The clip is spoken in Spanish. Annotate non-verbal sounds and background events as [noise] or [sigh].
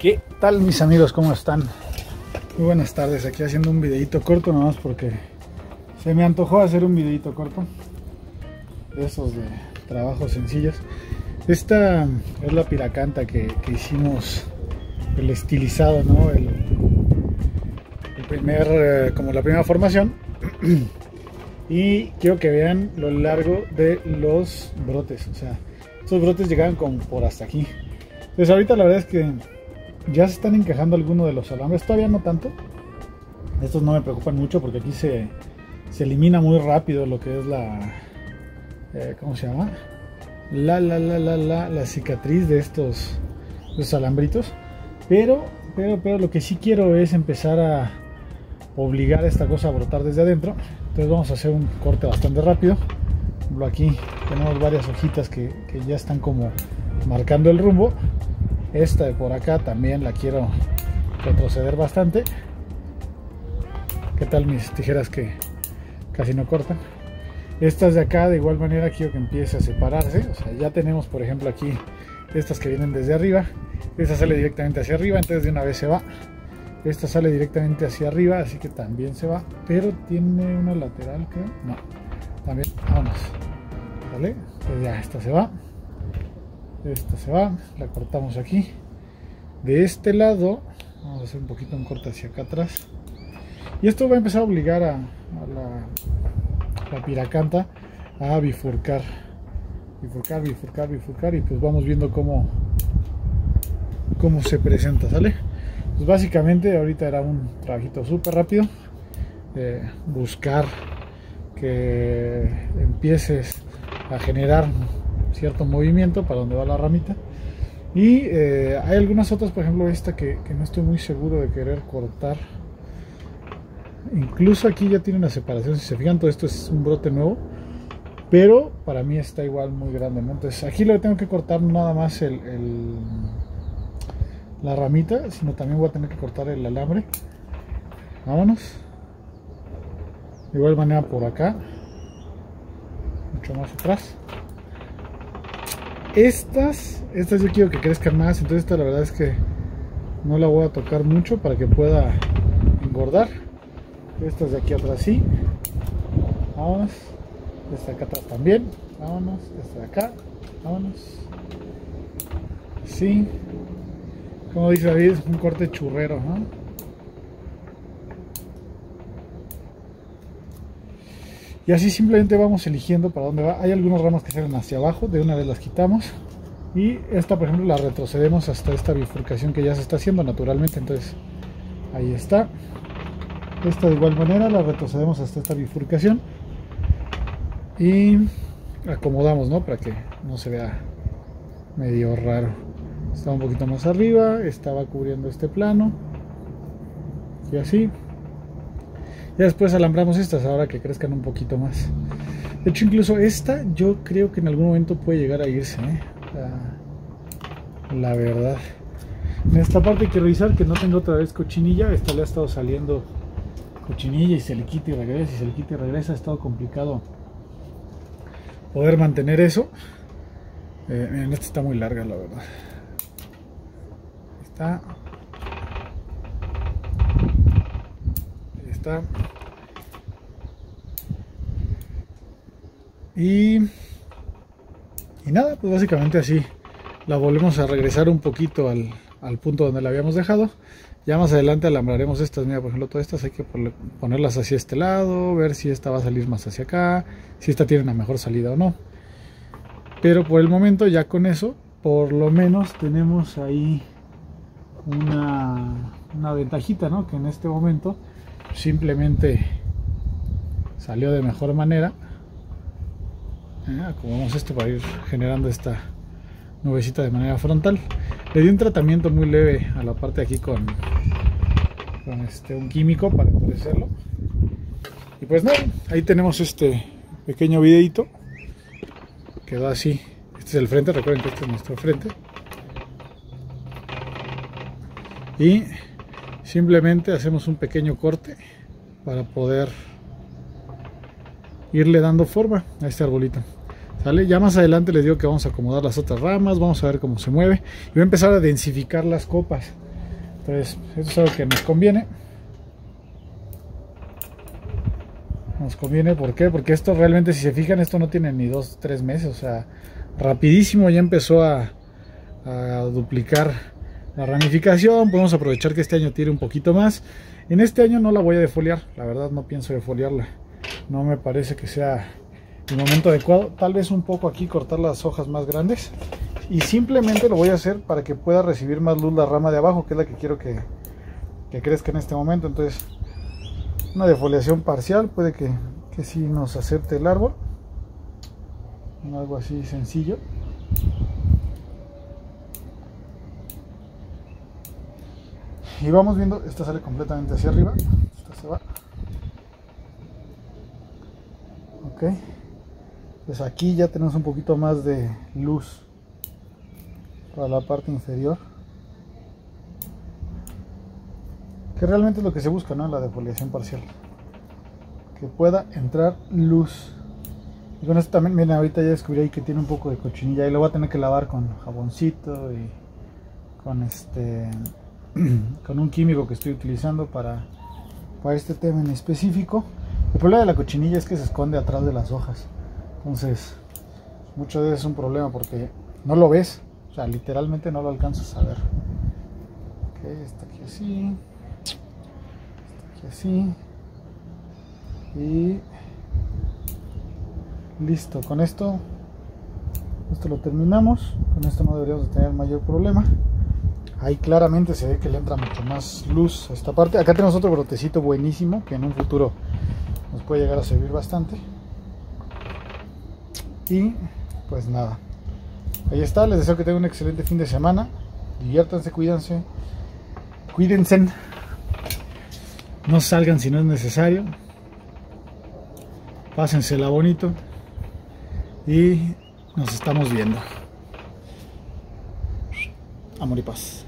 ¿Qué tal mis amigos? ¿Cómo están? Muy buenas tardes, aquí haciendo un videito corto nomás porque se me antojó hacer un videito corto de esos de trabajos sencillos. Esta es la piracanta que, hicimos, el estilizado, ¿no? El, el primer, eh, como la primera formación. [clears throat] y quiero que vean lo largo de los brotes, o sea, estos brotes llegaban como por hasta aquí. Entonces ahorita la verdad es que ya se están encajando algunos de los alambres, todavía no tanto. Estos no me preocupan mucho porque aquí se, se elimina muy rápido lo que es la... Eh, ¿Cómo se llama? La, la, la, la, la, la cicatriz de estos, estos alambritos. Pero, pero, pero lo que sí quiero es empezar a obligar esta cosa a brotar desde adentro. Entonces vamos a hacer un corte bastante rápido. Aquí tenemos varias hojitas que, que ya están como marcando el rumbo. Esta de por acá también la quiero retroceder bastante. ¿Qué tal mis tijeras que casi no cortan? Estas de acá de igual manera quiero que empiece a separarse. O sea, ya tenemos por ejemplo aquí estas que vienen desde arriba. Esta sale directamente hacia arriba, entonces de una vez se va. Esta sale directamente hacia arriba, así que también se va. Pero tiene una lateral que no. También, vámonos. ¿Vale? Ya, esta se va esta se va la cortamos aquí. De este lado vamos a hacer un poquito un corte hacia acá atrás. Y esto va a empezar a obligar a, la, piracanta a bifurcar. Bifurcar, bifurcar, bifurcar y pues vamos viendo cómo cómo se presenta, ¿sale? pues básicamente ahorita era un trabajito súper rápido eh, buscar que empieces a generar cierto movimiento para donde va la ramita. Y eh, hay algunas otras, por ejemplo esta que, que, no estoy muy seguro de querer cortar. Incluso aquí ya tiene una separación, si se fijan, todo esto es un brote nuevo. Pero para mí está igual muy grande. Entonces aquí lo tengo que cortar nada más el, el, la ramita, sino también voy a tener que cortar el alambre. Vámonos. De igual manera por acá. Mucho más atrás. Estas, estas yo quiero que crezcan más, entonces esta la verdad es que no la voy a tocar mucho para que pueda engordar. Estas de aquí atrás sí. Vámonos. Esta de acá atrás también. Vámonos. Esta de acá. Vámonos. Sí. Como dice David, es un corte churrero, ¿no? Y así simplemente vamos eligiendo para dónde va. Hay algunas ramas que salen hacia abajo, de una vez las quitamos. Y esta, por ejemplo, la retrocedemos hasta esta bifurcación que ya se está haciendo naturalmente. Entonces, ahí está. Esta de igual manera la retrocedemos hasta esta bifurcación. Y acomodamos, ¿no? Para que no se vea medio raro. Está un poquito más arriba, estaba cubriendo este plano. Y así. Ya después alambramos estas ahora que crezcan un poquito más. De hecho, incluso esta yo creo que en algún momento puede llegar a irse. ¿eh? La, verdad. En esta parte hay que revisar que no tengo otra vez cochinilla. Esta le ha estado saliendo cochinilla y se le quita y regresa y se le quita y regresa. Ha estado complicado poder mantener eso. Eh, esta está muy larga, la verdad. Está y y nada pues básicamente así la volvemos a regresar un poquito al, al, punto donde la habíamos dejado. Ya más adelante alambraremos estas mira por ejemplo todas estas hay que ponerlas hacia este lado ver si esta va a salir más hacia acá si esta tiene una mejor salida o no. Pero por el momento ya con eso por lo menos tenemos ahí una, una ventajita ¿no? que en este momento simplemente salió de mejor manera. Eh, acomodamos esto para ir generando esta nubecita de manera frontal. Le di un tratamiento muy leve a la parte de aquí con, con este, un químico para endurecerlo. Y pues nada, ahí tenemos este pequeño videito quedó así. Este es el frente, recuerden que este es nuestro frente. Y simplemente hacemos un pequeño corte para poder irle dando forma a este arbolito. Ya más adelante les digo que vamos a acomodar las otras ramas, vamos a ver cómo se mueve y voy a empezar a densificar las copas. entonces eso es algo que nos conviene nos conviene ¿por qué? porque esto realmente si se fijan esto no tiene ni dos tres meses o sea rapidísimo ya empezó a duplicar la ramificación podemos aprovechar que este año tire un poquito más. En este año no la voy a defoliar la verdad no pienso defoliarla. No me parece que sea el momento adecuado. Tal vez un poco aquí cortar las hojas más grandes y simplemente lo voy a hacer para que pueda recibir más luz la rama de abajo que es la que quiero que, que crezca en este momento. Entonces una defoliación parcial puede que, que sí nos acepte el árbol. Algo así sencillo y vamos viendo esta sale completamente hacia arriba. Esta se va. Ok. Pues aquí ya tenemos un poquito más de luz para la parte inferior. Que realmente es lo que se busca ¿no? la defoliación parcial. Que pueda entrar luz. Y con esto también, miren, ahorita ya descubrí ahí que tiene un poco de cochinilla. Y lo voy a tener que lavar con jaboncito y con este [clears throat] con un químico que estoy utilizando para, para este tema en específico. El problema de la cochinilla es que se esconde atrás de las hojas. Entonces, muchas veces es un problema porque no lo ves. O sea, literalmente no lo alcanzas a ver. Ok, está aquí así. Está aquí así. Y listo. Con esto, esto lo terminamos. Con esto no deberíamos de tener mayor problema. Ahí claramente se ve que le entra mucho más luz a esta parte. Acá tenemos otro brotecito buenísimo que en un futuro nos puede llegar a servir bastante. Y pues nada. Ahí está, les deseo que tengan un excelente fin de semana. Diviértanse, cuídense. Cuídense. No salgan si no es necesario. Pásensela bonito. Y nos estamos viendo. Amor y paz.